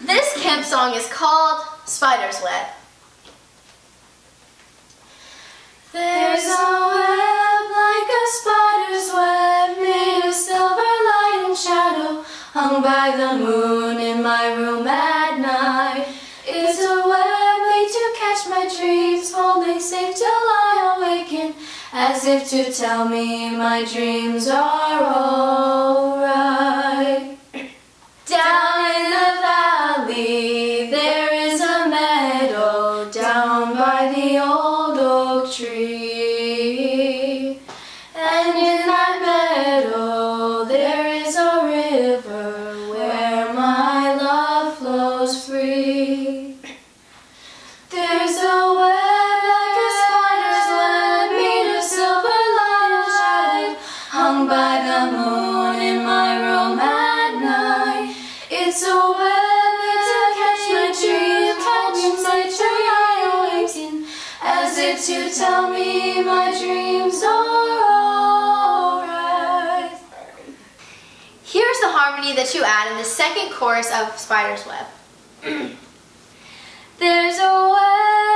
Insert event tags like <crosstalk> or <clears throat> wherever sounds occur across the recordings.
This camp song is called Spider's Web. There's a web like a spider's web made of silver light and shadow, hung by the moon in my room at night. It's a web made to catch my dreams, holding safe till I awaken, as if to tell me my dreams are alright. By the old oak tree. And in that meadow there is a river where my love flows free. There's a web like a spider's web made of silver light hung by the moon in my room at night. It's a web to tell me my dreams are alright. Here's the harmony that you add in the second chorus of Spider's Web. <clears throat> There's a web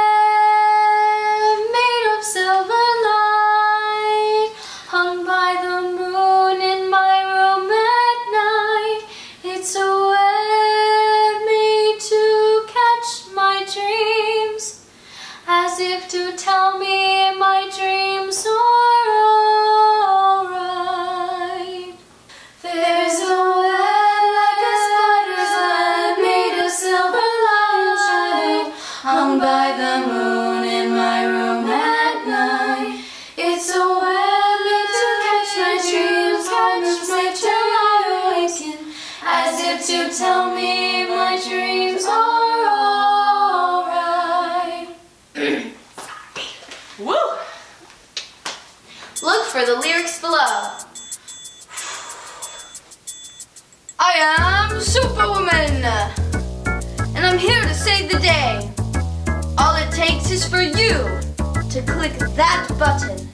as if to tell me my dreams are alright. There's a web like a spider's web made of silver light shadow, hung by the moon in my room at night. It's a web made to catch my dreams, catch my dream I awaken, as if to tell me my dreams are Look for the lyrics below. I am Superwoman, and I'm here to save the day. All it takes is for you to click that button